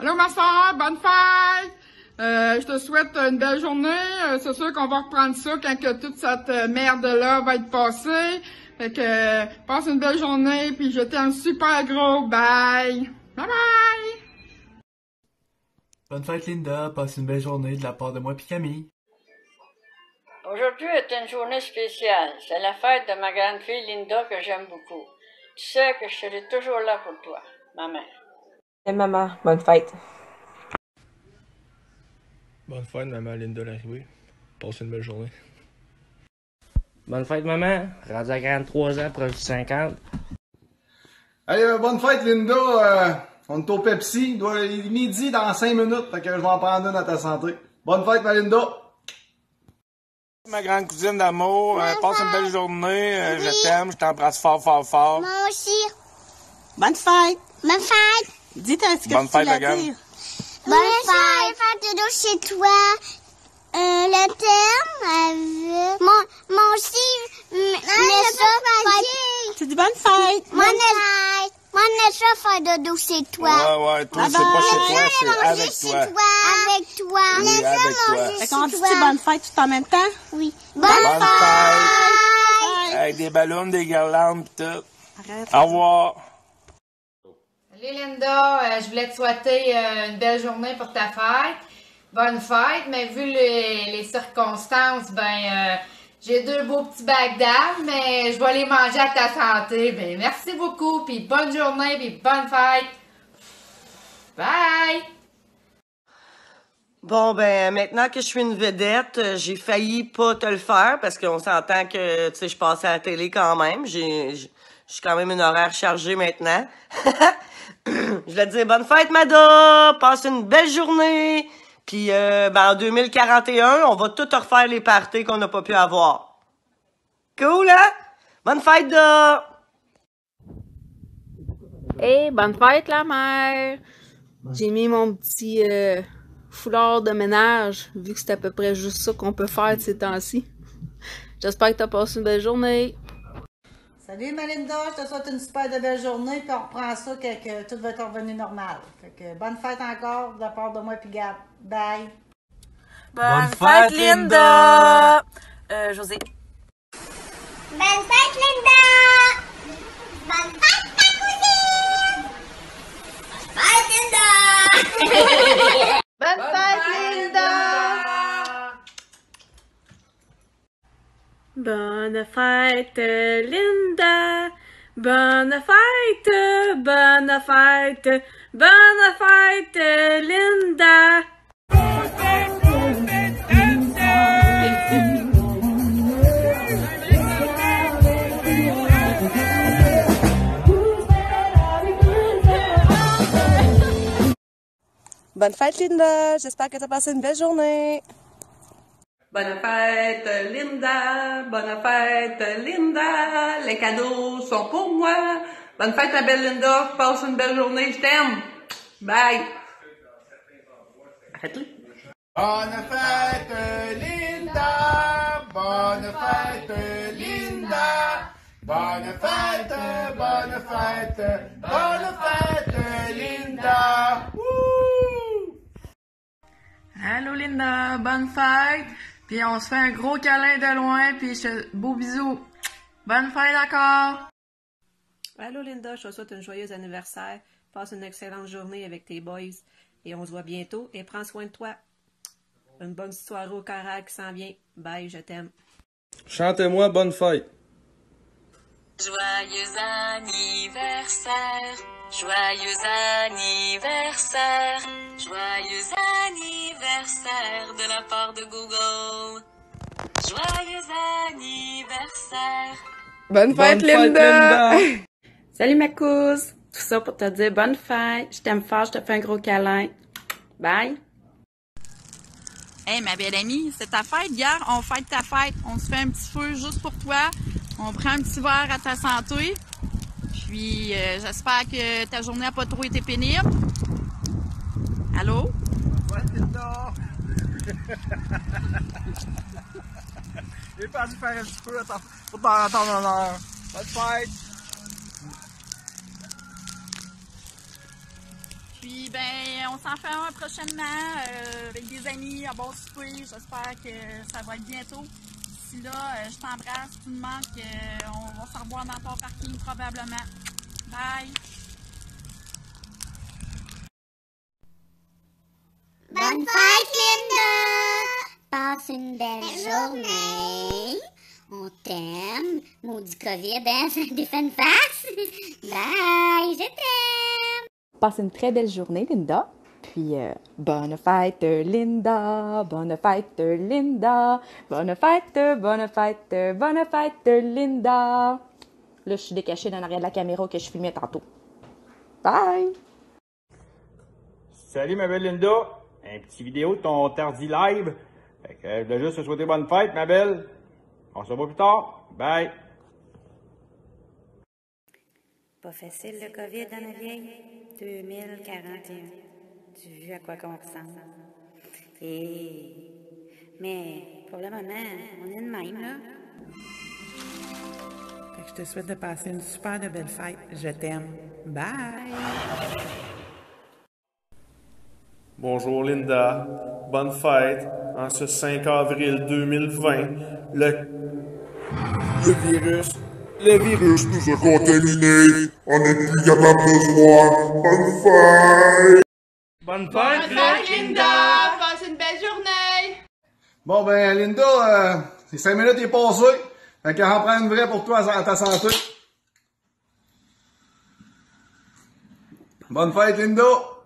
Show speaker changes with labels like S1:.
S1: Allô, ma soeur, bonne fête! Euh, je te souhaite une belle journée. Euh, c'est sûr qu'on va reprendre ça quand que toute cette euh, merde-là va être passée. Fait que, euh, passe une belle journée, puis je t'aime super gros. Bye! Bye bye!
S2: Bonne fête Linda, passe une belle journée de la part de moi puis Camille.
S3: Aujourd'hui est une journée spéciale. C'est la fête de ma grande fille Linda que j'aime beaucoup. Tu sais que je serai toujours là pour toi, ma mère.
S4: Et maman, bonne fête.
S5: Bonne fête, maman Linda Larrivée. Passe une belle journée.
S6: Bonne fête, maman. Rendu à 43 ans, proche du 50.
S7: Allez, euh, bonne fête, Linda. Euh, on est au Pepsi. Il, doit, il est midi dans 5 minutes. Fait que je vais en prendre une à ta santé. Bonne fête, ma Linda.
S6: Ma grande cousine d'amour, euh, passe une belle journée. euh, Je t'aime, je t'embrasse fort, fort, fort.
S8: Moi aussi.
S9: Bonne fête!
S8: Bonne fête.
S9: Dites un ce que
S6: Bonne
S9: tu
S6: fête,
S9: dire?
S8: Bonne fête. Bonne fête chez toi. Euh, le thème avec... Mon, mon aussi, m- Nessa fait...
S9: Tu dis bonne fête!
S8: Mon Nessa, mon Nessa fait dodo chez toi.
S6: Ouais, ouais, toi, c'est pas chez toi, c'est avec
S8: chez
S6: toi.
S8: Avec toi.
S6: Oui,
S8: Nessa
S6: avec toi.
S8: manger
S9: Fait
S8: chez
S9: qu'on dit
S8: toi.
S9: bonne fête tout en même temps?
S8: Oui. Bonne,
S6: Bonne
S8: fête.
S6: Avec des ballons, des guirlandes pis tout.
S9: Arrête.
S6: Au revoir.
S10: Salut Linda, Euh, je voulais te souhaiter euh, une belle journée pour ta fête. Bonne fête, mais vu les, circonstances, ben euh, j'ai deux beaux petits bacs d'âme, mais je vais les manger à ta santé. Ben merci beaucoup, puis bonne journée, puis bonne fête. Bye!
S11: Bon, ben, maintenant que je suis une vedette, j'ai failli pas te le faire parce qu'on s'entend que, tu sais, je passe à la télé quand même. J'ai, je suis quand même une horaire chargée maintenant. je voulais te dire bonne fête, Mada! Passe une belle journée! Puis, euh, ben, en 2041, on va tout refaire les parties qu'on n'a pas pu avoir. Cool, hein? Bonne fête, Da!
S4: Hey, bonne fête, la mère! J'ai mis mon petit euh, foulard de ménage, vu que c'est à peu près juste ça qu'on peut faire de ces temps-ci. J'espère que t'as passé une belle journée.
S9: Salut Melinda, je te souhaite une super de belle journée, puis on reprend ça quand que tout va être revenu normal. Fait que bonne fête encore de la part de moi puis Gab. Bye!
S2: Bonne fête, Linda!
S4: Euh, José.
S8: Bonne fête, Linda. Bonne fête, ta cousine. Bonne fête, Linda.
S10: Bonne fête, Linda!
S4: Bonne fête, Linda! Bonne fête, bonne fête, bonne fête, Linda!
S9: Bonne fête Linda, j'espère que tu as passé une belle journée.
S12: Bonne fête, Linda. Bonne fête, Linda. Les cadeaux sont pour moi. Bonne fête, ma belle Linda. Passe une belle journée. Je t'aime. Bye. Arrête-le.
S7: Bonne fête, Linda! Bonne fête, Linda! Bonne fête, bonne fête, bonne fête, Linda!
S1: Allô Linda, bonne fête! Puis on se fait un gros câlin de loin, puis je te... beau bisous. Bonne fête encore!
S9: Allô Linda, je te souhaite un joyeux anniversaire. Passe une excellente journée avec tes boys. Et on se voit bientôt. Et prends soin de toi. Une bonne soirée au Coral qui s'en vient. Bye, je t'aime.
S5: Chantez-moi bonne fête.
S3: Joyeux anniversaire, joyeux anniversaire, joyeux anniversaire de la part de Google. Joyeux anniversaire.
S4: Bonne
S5: fête, Linda!
S4: Salut ma couse! Tout ça pour te dire bonne fête. Je t'aime fort, je te fais un gros câlin. Bye!
S10: Hey, ma belle amie, c'est ta fête hier. On fête ta fête. On se fait un petit feu juste pour toi. On prend un petit verre à ta santé. Puis, euh, j'espère que ta journée n'a pas trop été pénible. Allô?
S7: Linda! J'ai dû faire un petit peu attends, pour ton ton honneur. Bonne fête!
S13: Puis, ben, on s'en fait un prochainement euh, avec des amis, à bon souper. J'espère que ça va être bientôt. D'ici là, euh, je t'embrasse. Tu me manques. euh, on va se revoir dans ton parking probablement. Bye!
S8: Bonne fête, Linda! Passe une belle journée. On t'aime. Maudit COVID, hein? Défait une face. Bye, je t'aime.
S14: Passe une très belle journée, Linda. Puis, euh, bonne fête, Linda. Bonne fête, Linda. Bonne fête, bonne fête, bonne fête, Linda. Là, je suis décachée dans l'arrière de la caméra que je filmais tantôt. Bye!
S15: Salut ma belle Linda, un petit vidéo de ton tardi live. Fait que euh, je voulais juste te souhaiter bonne fête ma belle. On se revoit plus tard. Bye.
S16: Pas facile le COVID dans la vieille. 2041. Tu vu à quoi qu'on ressemble? Et... Mais pour le moment, on est de même, là.
S17: Fait que je te souhaite de passer une super de belle fête. Je t'aime. Bye!
S18: Bonjour Linda, bonne fête en ce 5 avril 2020. Le, le virus, le virus nous a contaminés. On n'est plus capable de se voir. Bonne fête!
S6: Bonne
S1: Bonne fête, Linda! Passe une belle journée!
S7: Bon, ben, Linda, euh, les 5 minutes est passé. Fait qu'elle en prend une vraie pour toi à ta santé. Bonne fête, Linda!